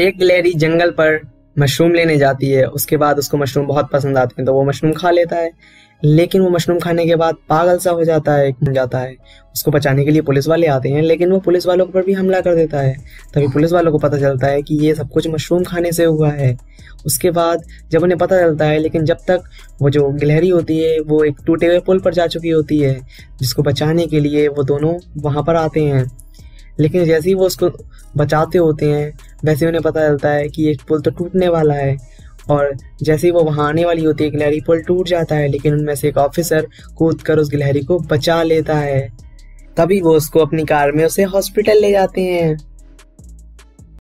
एक गिलहरी जंगल पर मशरूम लेने जाती है, उसके बाद उसको मशरूम बहुत पसंद आते हैं तो वो मशरूम खा लेता है। लेकिन वो मशरूम खाने के बाद पागल सा हो जाता है जाता है। उसको बचाने के लिए पुलिस वाले आते हैं, लेकिन वो पुलिस वालों पर भी हमला कर देता है। तभी पुलिस वालों को पता चलता है कि ये सब कुछ मशरूम खाने से हुआ है। उसके बाद जब उन्हें पता चलता है, लेकिन जब तक वो जो गिलहरी होती है, वो एक टूटे हुए पुल पर जा चुकी होती है, जिसको बचाने के लिए वो दोनों वहाँ पर आते हैं। लेकिन जैसे ही वो उसको बचाते होते हैं वैसे उन्हें पता चलता है कि ये पुल तो टूटने वाला है, और जैसे ही वो वहाँ आने वाली होती है गिलहरी पुल टूट जाता है, लेकिन उनमें से एक ऑफिसर कूद कर उस गिलहरी को बचा लेता है। तभी वो उसको अपनी कार में उसे हॉस्पिटल ले जाते हैं।